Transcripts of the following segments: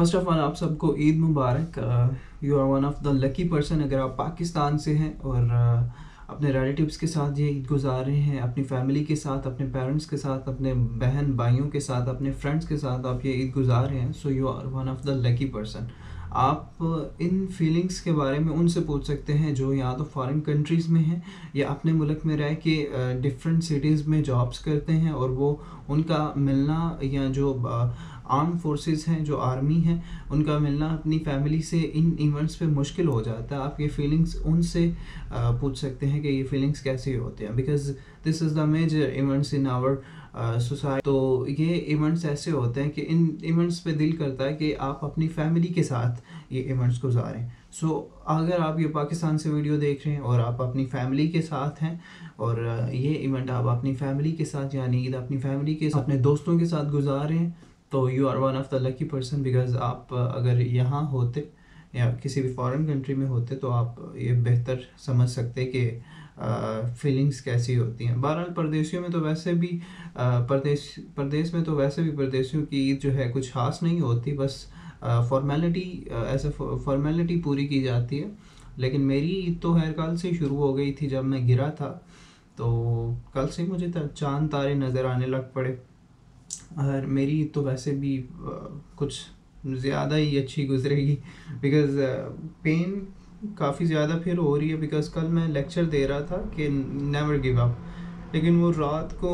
First of all आप सबको ईद मुबारक। You are one of the lucky person अगर आप पाकिस्तान से हैं और uh, अपने रिलेटिव्स के साथ ये ईद गुजार रहे हैं अपनी फैमिली के साथ अपने पेरेंट्स के साथ अपने बहन भाइयों के साथ अपने फ्रेंड्स के साथ आप ये ईद गुजार रहे हैं so you are one of the lucky person आप इन फीलिंग्स के बारे में उनसे पूछ सकते हैं जो या तो फॉरेन कंट्रीज़ में हैं या अपने मुल्क में रह के डिफरेंट सिटीज़ में जॉब्स करते हैं और वो उनका मिलना या जो आर्म फोर्सेस हैं जो आर्मी हैं उनका मिलना अपनी फैमिली से इन इवेंट्स पे मुश्किल हो जाता है। आप ये फीलिंग्स उनसे पूछ सकते हैं कि ये फीलिंग्स कैसे होते हैं। Because this is the major events in our society तो ये इवेंट्स ऐसे होते हैं कि इन इवेंट्स पे दिल करता है कि आप अपनी फैमिली के साथ ये इवेंट्स गुजारें। सो so, अगर आप ये पाकिस्तान से वीडियो देख रहे हैं और आप अपनी फैमिली के साथ हैं और ये इवेंट आप अपनी फैमिली के साथ यानी अपनी फैमिली के साथ अपने दोस्तों के साथ गुजार रहे हैं तो you are one of the lucky person because आप अगर यहाँ होते या किसी भी फॉरेन कंट्री में होते तो आप ये बेहतर समझ सकते कि फीलिंग्स कैसी होती हैं। बहरहाल परदेशियों में तो वैसे भी परदेश परदेश में तो वैसे भी परदेशियों की ईद जो है कुछ खास नहीं होती, बस फॉर्मेलिटी ऐसे फॉर्मेलिटी पूरी की जाती है। लेकिन मेरी ईद तो हर काल से शुरू हो गई थी जब मैं गिरा था तो कल से मुझे चाँद, तारे नज़र आने लग पड़े। और मेरी तो वैसे भी कुछ ज़्यादा ही अच्छी गुजरेगी। बिकॉज़ पेन काफ़ी ज़्यादा फिर हो रही है बिकॉज़ कल मैं लेक्चर दे रहा था कि नेवर गिव अप लेकिन वो रात को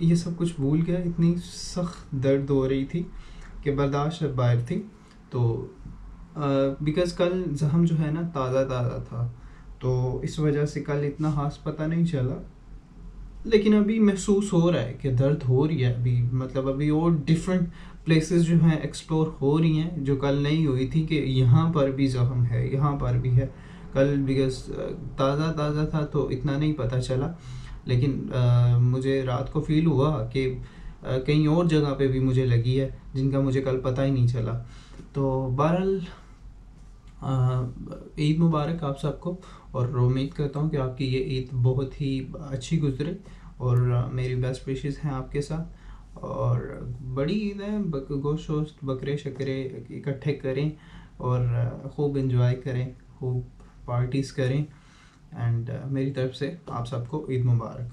ये सब कुछ भूल गया, इतनी सख्त दर्द हो रही थी कि बर्दाश्त बाहर थी तो बिकॉज़ कल जहम जो है ना ताज़ा ताज़ा था। तो इस वजह से कल इतना खास पता नहीं चला लेकिन अभी महसूस हो रहा है कि दर्द हो रही है अभी। मतलब अभी और डिफरेंट प्लेसेस जो हैं एक्सप्लोर हो रही हैं जो कल नहीं हुई थी कि यहाँ पर भी जख्म है यहाँ पर भी है। कल बिकॉज़ ताज़ा ताज़ा था तो इतना नहीं पता चला। लेकिन आ, मुझे रात को फील हुआ कि कहीं और जगह पे भी मुझे लगी है जिनका मुझे कल पता ही नहीं चला। तो बहरहाल ईद मुबारक आप सबको। और उम्मीद करता हूँ कि आपकी ये ईद बहुत ही अच्छी गुजरे और मेरी बेस्ट विशेज़ हैं आपके साथ। और बड़ी ईद है, बक गोश्त वोश्त बकरे शकरे इकट्ठे करें और खूब इंजॉय करें, खूब पार्टीज़ करें। एंड मेरी तरफ़ से आप सबको ईद मुबारक।